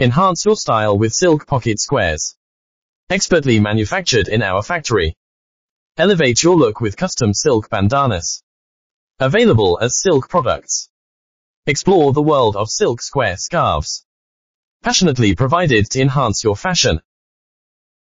Enhance your style with silk pocket squares. Expertly manufactured in our factory. Elevate your look with custom silk bandanas. Available as silk products. Explore the world of silk square scarves. Passionately provided to enhance your fashion